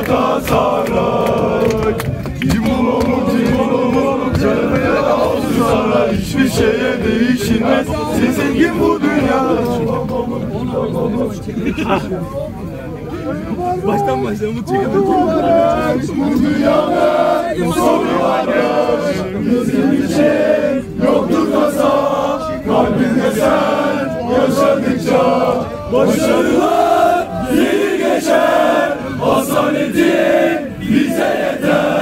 Galatasaray Kim olalım kim olalım Canımaya olsun sana Hiçbir şeye değişilmez Sen zengin bu dünyada Baştan başlayalım. Bu çekelim. Bu dünyada sonu vardır Bizim için yoktur tasa Kalbinde sen yaşadıkça Başarılar gelir geçer Together.